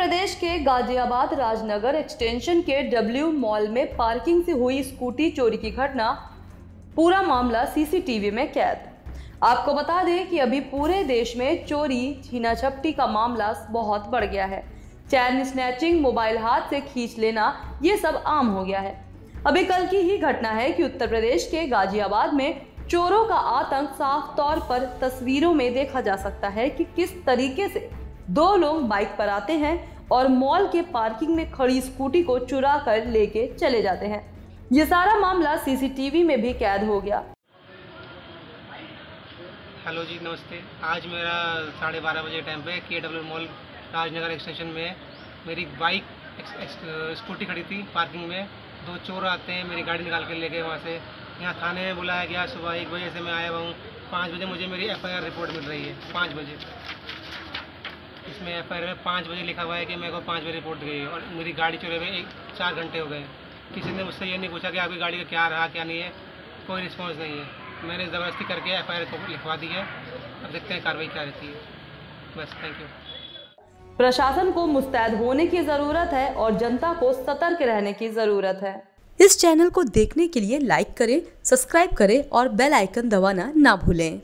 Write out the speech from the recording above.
के गाजियाबाद राजनगर एक्सटेंशन के W mall में पार्किंग से हुई स्कूटी चोरी की घटना। पूरा मामला सीसीटीवी में कैद। आपको बता दें कि अभी पूरे देश में चोरी छीना झपटी का मामला बहुत बढ़ गया है। चैन स्नैचिंग, मोबाइल हाथ से खींच लेना, ये सब आम हो गया है। अभी कल की ही घटना है कि उत्तर प्रदेश के गाजियाबाद में चोरों का आतंक साफ़ तौर पर तस्वीरों में देखा जा सकता है कि किस तरीके से दो लोग बाइक पर आते हैं और मॉल के पार्किंग में खड़ी स्कूटी को चुरा कर लेके चले जाते हैं। ये सारा मामला सीसीटीवी में भी कैद हो गया। हेलो जी, नमस्ते। आज मेरा साढ़े बारह बजे टाइम पे के डब्ल्यू मॉल राजनगर एक्सटेंशन में मेरी बाइक स्कूटी खड़ी थी पार्किंग में। दो चोर आते हैं, मेरी गाड़ी निकाल के ले गए वहाँ से। यहाँ थाने में बुलाया गया, सुबह एक बजे से मैं आया हुआ हूँ। पाँच बजे मुझे मेरी एफआईआर रिपोर्ट मिल रही है, पाँच बजे। इसमें एफ़ आई आर में पाँच बजे लिखा हुआ है कि मेरे को पाँच बजे रिपोर्ट गई और मेरी गाड़ी चोरे हुए एक चार घंटे हो गए। किसी ने मुझसे ये नहीं पूछा कि आपकी गाड़ी का क्या रहा क्या नहीं है। कोई रिस्पॉन्स नहीं है। मैंने ज़बरदस्ती करके एफ़ आई आर लिखवा दी है। अब देखते हैं कार्रवाई क्या रहती है। बस थैंक यू प्रशासन को मुस्तैद होने की ज़रूरत है और जनता को सतर्क रहने की ज़रूरत है। इस चैनल को देखने के लिए लाइक करें सब्सक्राइब करें और बेल आइकन दबाना ना भूलें।